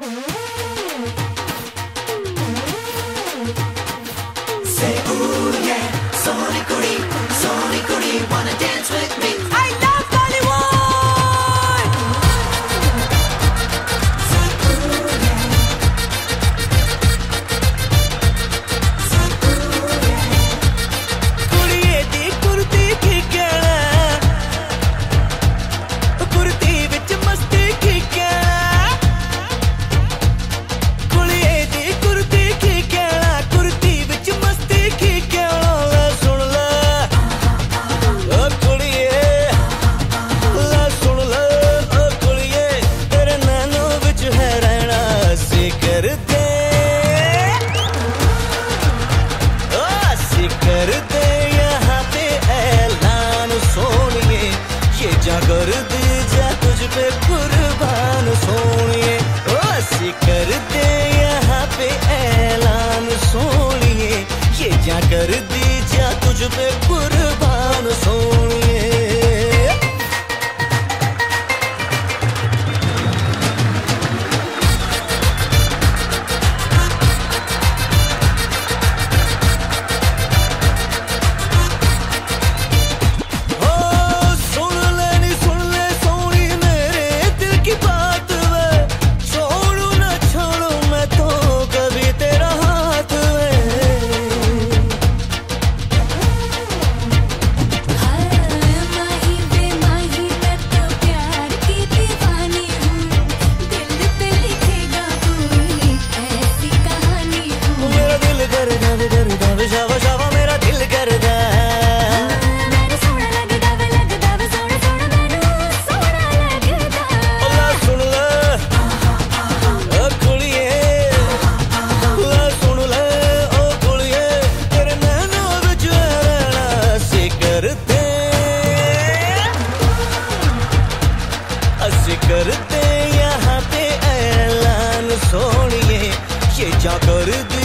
Mm-hmm. करते यहाँ पे ऐलान सोनिए ये जा कर दिया